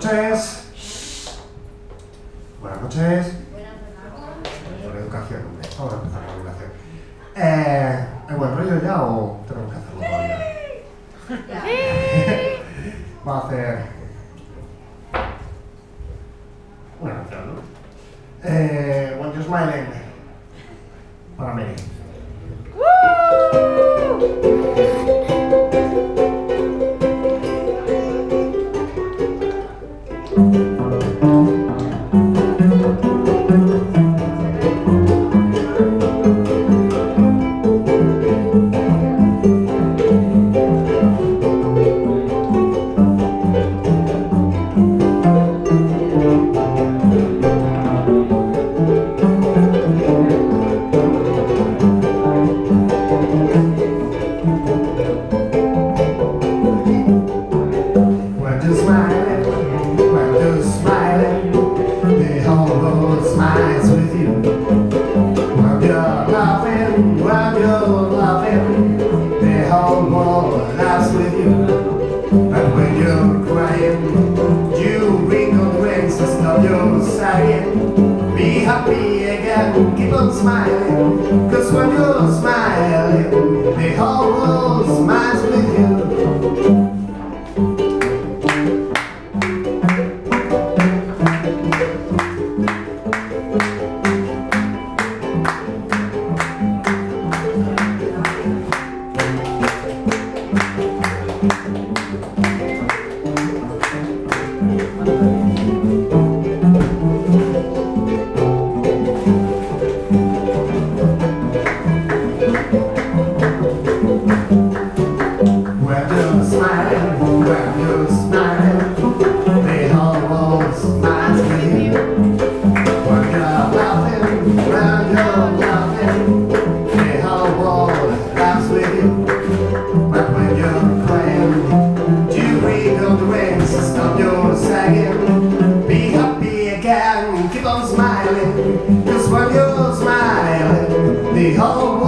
noches. Buenas noches. Por educación, hombre. Vamos a empezar con educación. Eh, ¿Hay buen rollo ya o tenemos que hacerlo todavía? Vamos a hacer una canción, ¿no? Eh, When You're Smiling. Para mí. Be happy again, keep on smiling, cause when you're smiling, the whole world smiles with you. your smile, smile, they all smile with. When you're laughing, when you're laughing, they all laughs with you. When you're crying, do wiggle the rings, stop your sagging, be happy again, keep on smiling, just when you're smiling, the whole